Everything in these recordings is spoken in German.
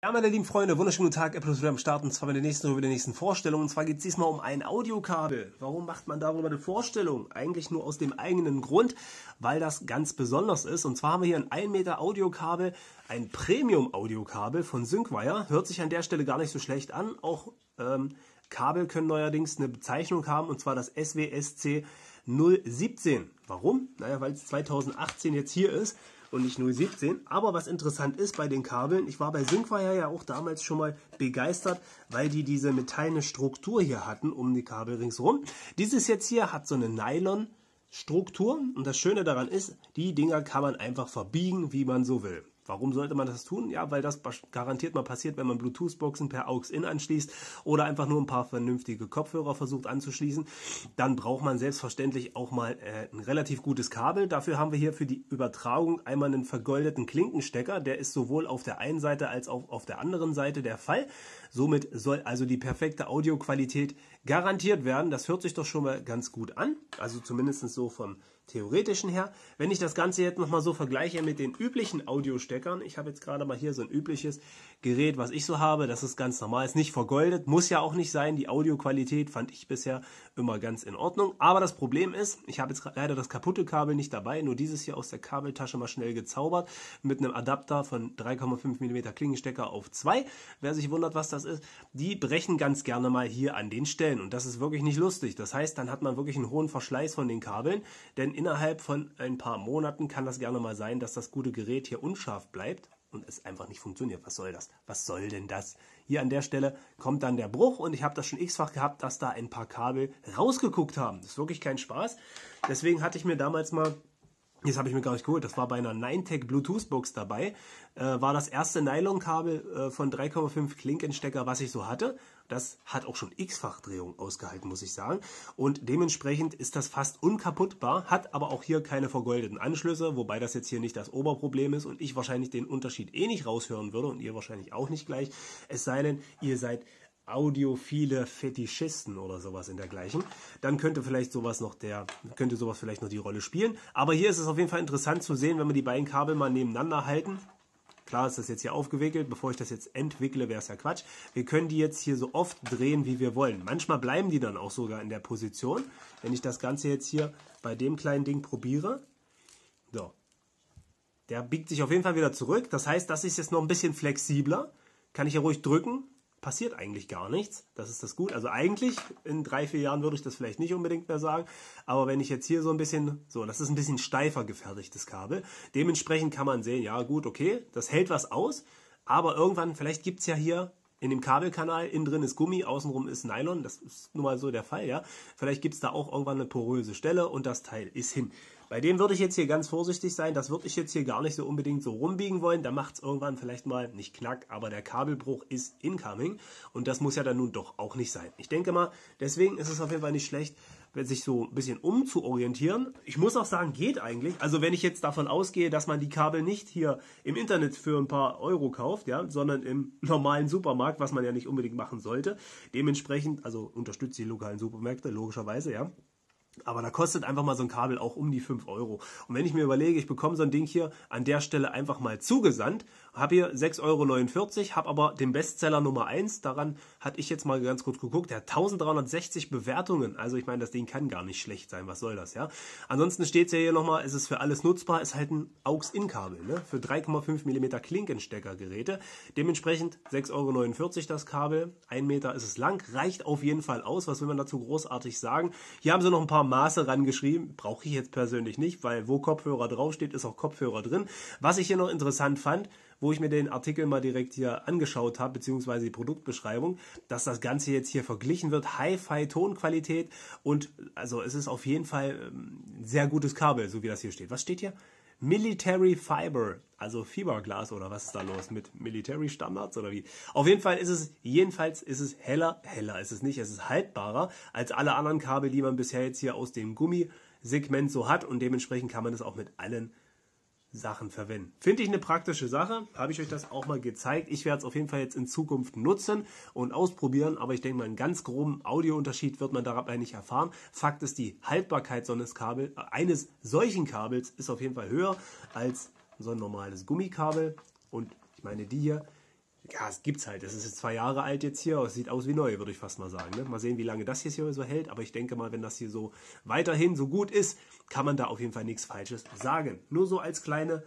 Ja, meine lieben Freunde, wunderschönen guten Tag. Apple wieder am Start und zwar bei der nächsten über der nächsten Vorstellung. Und zwar geht es diesmal um ein Audiokabel. Warum macht man darüber eine Vorstellung? Eigentlich nur aus dem eigenen Grund, weil das ganz besonders ist. Und zwar haben wir hier ein 1 Meter Audiokabel, ein Premium-Audiokabel von Synkwire. Hört sich an der Stelle gar nicht so schlecht an. Auch ähm, Kabel können neuerdings eine Bezeichnung haben und zwar das SWSC 017. Warum? Naja, weil es 2018 jetzt hier ist und nicht 017. Aber was interessant ist bei den Kabeln, ich war bei Synkwire ja auch damals schon mal begeistert, weil die diese metallene Struktur hier hatten um die Kabel ringsherum. Dieses jetzt hier hat so eine Nylon Struktur und das Schöne daran ist, die Dinger kann man einfach verbiegen, wie man so will. Warum sollte man das tun? Ja, weil das garantiert mal passiert, wenn man Bluetooth-Boxen per AUX-In anschließt oder einfach nur ein paar vernünftige Kopfhörer versucht anzuschließen. Dann braucht man selbstverständlich auch mal äh, ein relativ gutes Kabel. Dafür haben wir hier für die Übertragung einmal einen vergoldeten Klinkenstecker. Der ist sowohl auf der einen Seite als auch auf der anderen Seite der Fall. Somit soll also die perfekte Audioqualität garantiert werden. Das hört sich doch schon mal ganz gut an. Also zumindest so vom theoretischen her. Wenn ich das Ganze jetzt nochmal so vergleiche mit den üblichen Audiosteckern, ich habe jetzt gerade mal hier so ein übliches Gerät, was ich so habe, das ist ganz normal, ist nicht vergoldet, muss ja auch nicht sein. Die Audioqualität fand ich bisher immer ganz in Ordnung. Aber das Problem ist, ich habe jetzt leider das kaputte Kabel nicht dabei, nur dieses hier aus der Kabeltasche mal schnell gezaubert mit einem Adapter von 3,5 mm Klingenstecker auf 2. Wer sich wundert, was das ist, die brechen ganz gerne mal hier an den Stellen und das ist wirklich nicht lustig. Das heißt, dann hat man wirklich einen hohen Verschleiß von den Kabeln, denn innerhalb von ein paar Monaten kann das gerne mal sein, dass das gute Gerät hier unscharf bleibt und es einfach nicht funktioniert. Was soll das? Was soll denn das? Hier an der Stelle kommt dann der Bruch und ich habe das schon x-fach gehabt, dass da ein paar Kabel rausgeguckt haben. Das ist wirklich kein Spaß. Deswegen hatte ich mir damals mal das habe ich mir gar nicht geholt. Das war bei einer Ninetech Bluetooth Box dabei. Äh, war das erste Nylonkabel äh, von 3,5 Klinkenstecker, was ich so hatte. Das hat auch schon x-fach Drehung ausgehalten, muss ich sagen. Und dementsprechend ist das fast unkaputtbar, hat aber auch hier keine vergoldeten Anschlüsse, wobei das jetzt hier nicht das Oberproblem ist und ich wahrscheinlich den Unterschied eh nicht raushören würde und ihr wahrscheinlich auch nicht gleich. Es sei denn, ihr seid audiophile Fetischisten oder sowas in dergleichen, dann könnte vielleicht sowas noch der, könnte sowas vielleicht noch die Rolle spielen. Aber hier ist es auf jeden Fall interessant zu sehen, wenn wir die beiden Kabel mal nebeneinander halten. Klar ist das jetzt hier aufgewickelt, bevor ich das jetzt entwickle, wäre es ja Quatsch. Wir können die jetzt hier so oft drehen, wie wir wollen. Manchmal bleiben die dann auch sogar in der Position. Wenn ich das Ganze jetzt hier bei dem kleinen Ding probiere, so, der biegt sich auf jeden Fall wieder zurück. Das heißt, das ist jetzt noch ein bisschen flexibler. Kann ich ja ruhig drücken, passiert eigentlich gar nichts. Das ist das gut. Also eigentlich in drei, vier Jahren würde ich das vielleicht nicht unbedingt mehr sagen. Aber wenn ich jetzt hier so ein bisschen, so, das ist ein bisschen steifer gefertigtes Kabel. Dementsprechend kann man sehen, ja gut, okay, das hält was aus. Aber irgendwann, vielleicht gibt es ja hier in dem Kabelkanal, innen drin ist Gummi, außenrum ist Nylon, das ist nun mal so der Fall, ja. Vielleicht gibt es da auch irgendwann eine poröse Stelle und das Teil ist hin. Bei dem würde ich jetzt hier ganz vorsichtig sein, das würde ich jetzt hier gar nicht so unbedingt so rumbiegen wollen, da macht es irgendwann vielleicht mal, nicht knack, aber der Kabelbruch ist incoming und das muss ja dann nun doch auch nicht sein. Ich denke mal, deswegen ist es auf jeden Fall nicht schlecht, sich so ein bisschen umzuorientieren. Ich muss auch sagen, geht eigentlich. Also wenn ich jetzt davon ausgehe, dass man die Kabel nicht hier im Internet für ein paar Euro kauft, ja, sondern im normalen Supermarkt, was man ja nicht unbedingt machen sollte. Dementsprechend, also unterstützt die lokalen Supermärkte, logischerweise, ja. Aber da kostet einfach mal so ein Kabel auch um die 5 Euro. Und wenn ich mir überlege, ich bekomme so ein Ding hier an der Stelle einfach mal zugesandt, habe hier 6,49 Euro, habe aber den Bestseller Nummer 1, daran hatte ich jetzt mal ganz kurz geguckt, der hat 1360 Bewertungen. Also ich meine, das Ding kann gar nicht schlecht sein, was soll das, ja? Ansonsten steht es ja hier nochmal, es ist für alles nutzbar, ist halt ein AUX-In-Kabel, ne? Für 3,5 mm Klinkensteckergeräte. Dementsprechend 6,49 Euro das Kabel, 1 Meter ist es lang, reicht auf jeden Fall aus, was will man dazu großartig sagen. Hier haben sie noch ein paar Maße rangeschrieben. Brauche ich jetzt persönlich nicht, weil wo Kopfhörer draufsteht, ist auch Kopfhörer drin. Was ich hier noch interessant fand, wo ich mir den Artikel mal direkt hier angeschaut habe, beziehungsweise die Produktbeschreibung, dass das Ganze jetzt hier verglichen wird, Hi-Fi-Tonqualität und also es ist auf jeden Fall ähm, sehr gutes Kabel, so wie das hier steht. Was steht hier? Military Fiber, also Fiberglas oder was ist da los mit Military Standards oder wie? Auf jeden Fall ist es, jedenfalls ist es heller, heller ist es nicht, es ist haltbarer als alle anderen Kabel, die man bisher jetzt hier aus dem Gummisegment so hat und dementsprechend kann man das auch mit allen Sachen verwenden. Finde ich eine praktische Sache, habe ich euch das auch mal gezeigt. Ich werde es auf jeden Fall jetzt in Zukunft nutzen und ausprobieren, aber ich denke mal, einen ganz groben Audiounterschied wird man dabei nicht erfahren. Fakt ist, die Haltbarkeit so eines, Kabel, eines solchen Kabels ist auf jeden Fall höher als so ein normales Gummikabel und ich meine, die hier ja, es gibt's halt. Es ist jetzt zwei Jahre alt jetzt hier. Es sieht aus wie neu, würde ich fast mal sagen. Ne? Mal sehen, wie lange das hier so hält. Aber ich denke mal, wenn das hier so weiterhin so gut ist, kann man da auf jeden Fall nichts Falsches sagen. Nur so als kleine,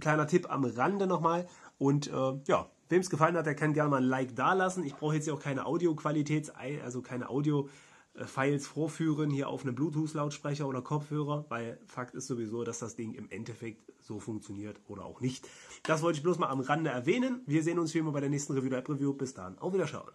kleiner Tipp am Rande nochmal. Und äh, ja, wem es gefallen hat, der kann gerne mal ein Like da lassen. Ich brauche jetzt hier auch keine Audioqualität, also keine Audio. Files vorführen hier auf einem Bluetooth-Lautsprecher oder Kopfhörer, weil Fakt ist sowieso, dass das Ding im Endeffekt so funktioniert oder auch nicht. Das wollte ich bloß mal am Rande erwähnen. Wir sehen uns wie immer bei der nächsten Review der App Review. Bis dann. Auf Wiederschauen.